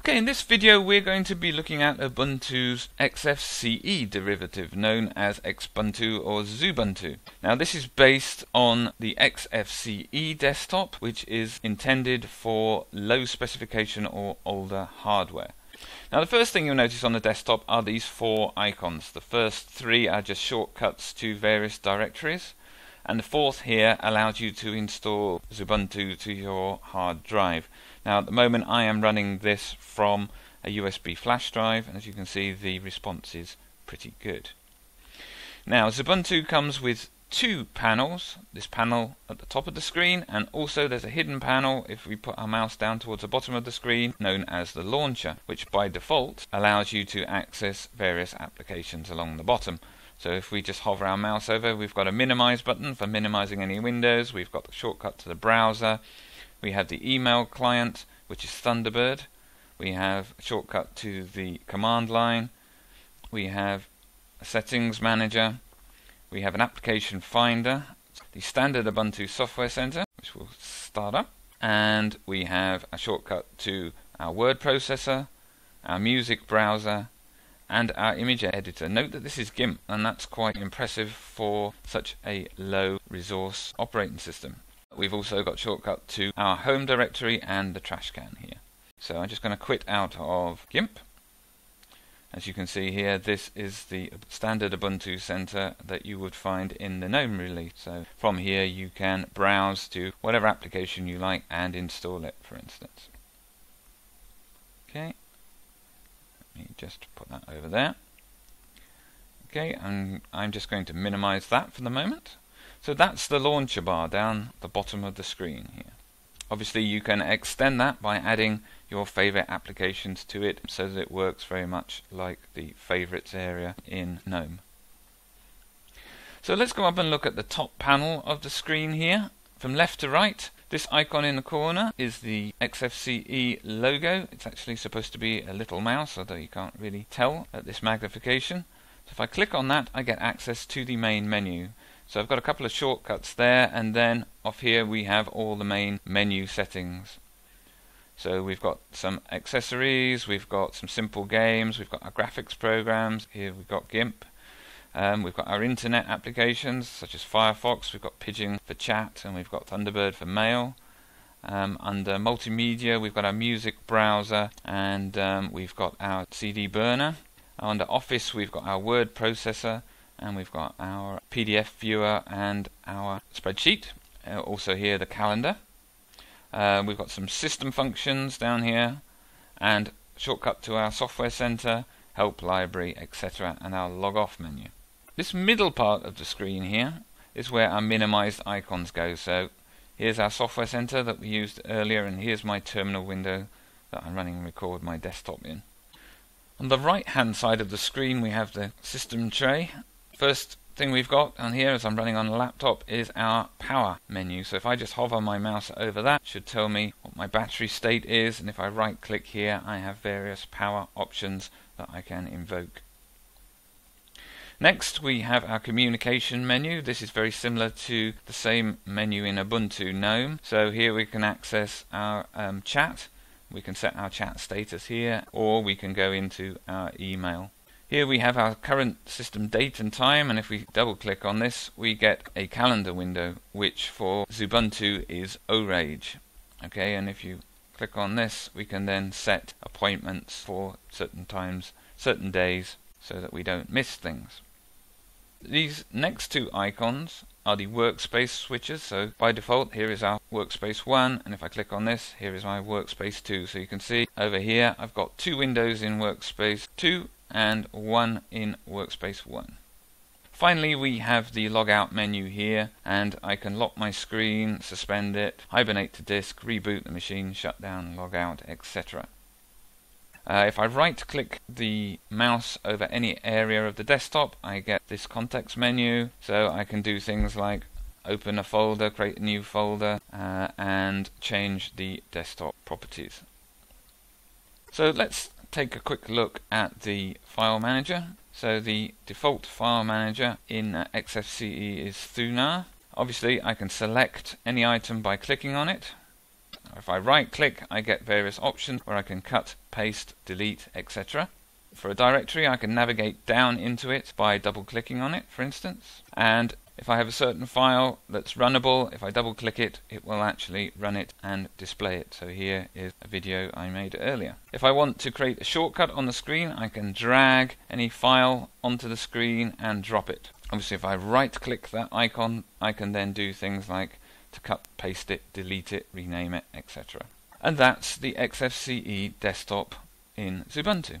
Okay, in this video we're going to be looking at Ubuntu's XFCE derivative known as Xubuntu or Zubuntu. Now this is based on the XFCE desktop which is intended for low specification or older hardware. Now the first thing you'll notice on the desktop are these four icons. The first three are just shortcuts to various directories and the fourth here allows you to install Xubuntu to your hard drive. Now at the moment I am running this from a USB flash drive and as you can see the response is pretty good. Now Xubuntu comes with two panels, this panel at the top of the screen and also there's a hidden panel if we put our mouse down towards the bottom of the screen known as the launcher which by default allows you to access various applications along the bottom. So if we just hover our mouse over we've got a minimize button for minimizing any windows, we've got the shortcut to the browser, we have the email client, which is Thunderbird. We have a shortcut to the command line. We have a settings manager. We have an application finder, the standard Ubuntu Software Center, which will start up. And we have a shortcut to our word processor, our music browser, and our image editor. Note that this is GIMP, and that's quite impressive for such a low resource operating system. We've also got shortcut to our home directory and the trash can here. So I'm just going to quit out of GIMP. As you can see here, this is the standard Ubuntu Center that you would find in the GNOME release. So from here you can browse to whatever application you like and install it, for instance. Okay, let me just put that over there. Okay, and I'm just going to minimize that for the moment. So that's the launcher bar down the bottom of the screen here. Obviously you can extend that by adding your favorite applications to it so that it works very much like the favorites area in GNOME. So let's go up and look at the top panel of the screen here. From left to right, this icon in the corner is the XFCE logo. It's actually supposed to be a little mouse, although you can't really tell at this magnification. So if I click on that, I get access to the main menu. So I've got a couple of shortcuts there and then off here we have all the main menu settings. So we've got some accessories, we've got some simple games, we've got our graphics programs, here we've got GIMP, um, we've got our internet applications such as Firefox, we've got Pidgin for chat and we've got Thunderbird for mail. Um, under multimedia we've got our music browser and um, we've got our CD burner. Under Office we've got our word processor and we've got our PDF viewer and our spreadsheet. Uh, also here the calendar. Uh, we've got some system functions down here and shortcut to our software center, help library, etc. and our log off menu. This middle part of the screen here is where our minimized icons go. So here's our software center that we used earlier and here's my terminal window that I'm running and record my desktop in. On the right hand side of the screen we have the system tray First thing we've got on here as I'm running on a laptop is our power menu. So if I just hover my mouse over that, it should tell me what my battery state is and if I right click here I have various power options that I can invoke. Next we have our communication menu. This is very similar to the same menu in Ubuntu GNOME. So here we can access our um, chat. We can set our chat status here or we can go into our email. Here we have our current system date and time and if we double click on this we get a calendar window which for Xubuntu is ORAGE. Okay, and if you click on this we can then set appointments for certain times, certain days so that we don't miss things. These next two icons are the workspace switches. So by default, here is our workspace 1, and if I click on this, here is my workspace 2. So you can see over here, I've got two windows in workspace 2 and one in workspace 1. Finally we have the logout menu here and I can lock my screen, suspend it, hibernate to disk, reboot the machine, shut down, log out, etc. Uh, if I right click the mouse over any area of the desktop I get this context menu so I can do things like open a folder, create a new folder uh, and change the desktop properties. So let's take a quick look at the file manager. So the default file manager in XFCE is Thunar. Obviously I can select any item by clicking on it. If I right click, I get various options where I can cut, paste, delete, etc. For a directory, I can navigate down into it by double clicking on it, for instance. And if I have a certain file that's runnable, if I double click it, it will actually run it and display it. So here is a video I made earlier. If I want to create a shortcut on the screen, I can drag any file onto the screen and drop it. Obviously, if I right click that icon, I can then do things like to cut, paste it, delete it, rename it, etc. And that's the XFCE desktop in Xubuntu.